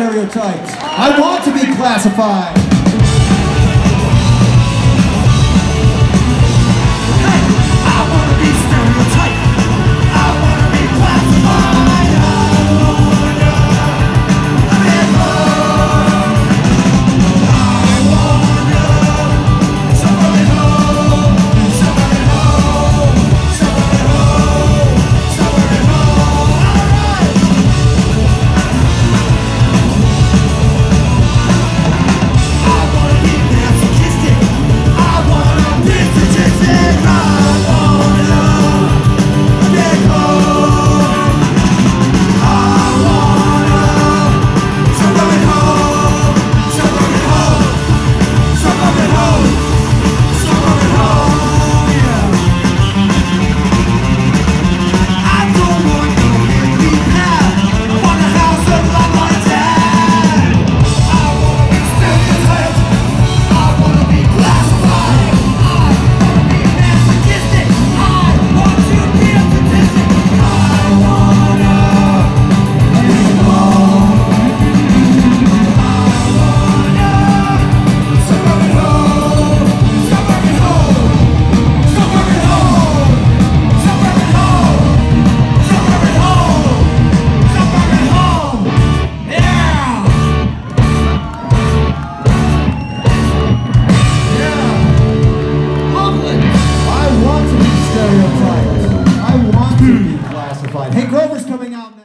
stereotypes. I want to be classified. coming out now.